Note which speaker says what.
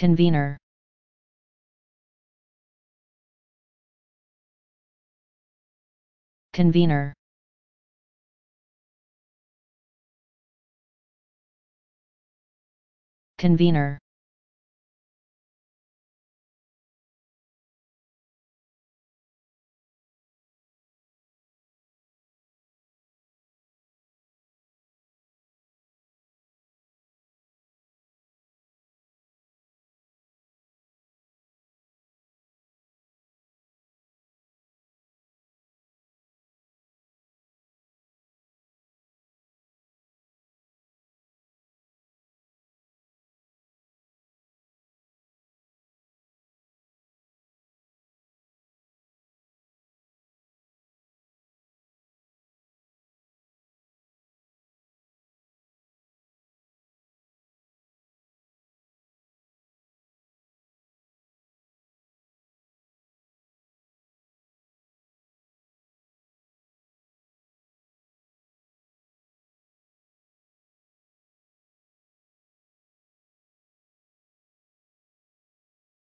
Speaker 1: convener. Convener. Convener.